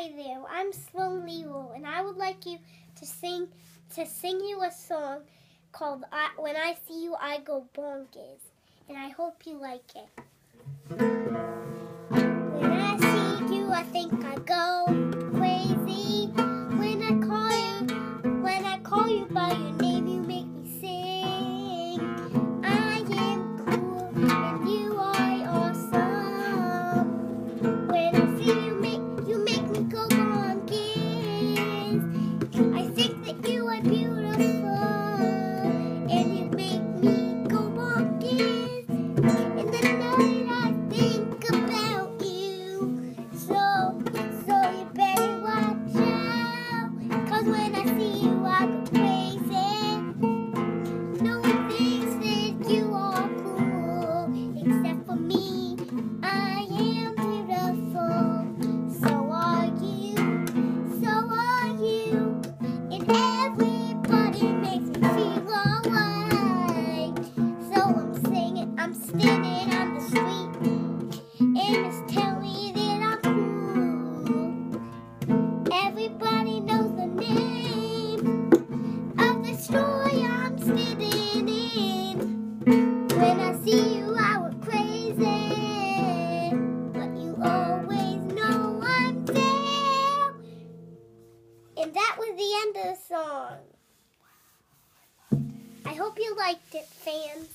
Hi there, I'm Sloan Leroy, and I would like you to sing to sing you a song called I, "When I See You, I Go Bonkers," and I hope you like it. When I see you, I think I go. And that was the end of the song. I hope you liked it, fans.